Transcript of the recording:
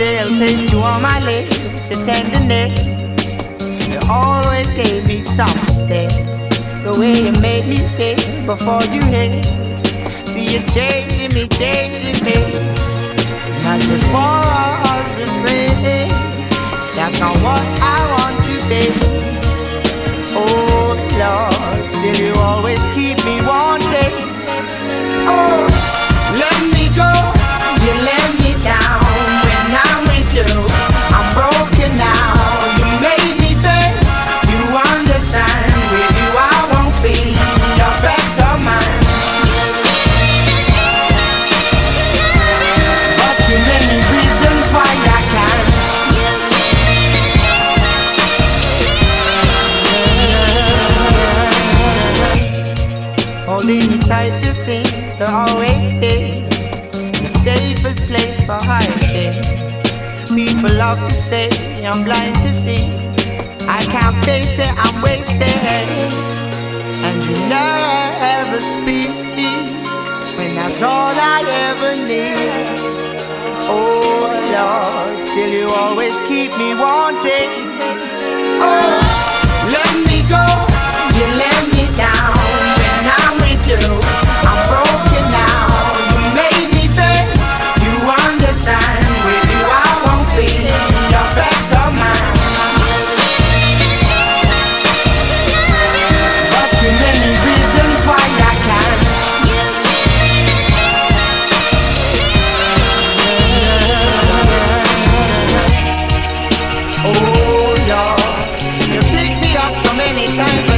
still taste you on my lips, your tenderness. You always gave me something, the way you made me feel before you hit. See you changing me, changing me. Not just for us and pretty. That's not what I want to be. Oh Lord, still you always Holding you tight, this seems to always be the safest place for hiding. People love to say I'm blind to see. I can't face it, I'm wasted. And you never speak when that's all I ever need. Oh Lord, still you always keep me wanting. time.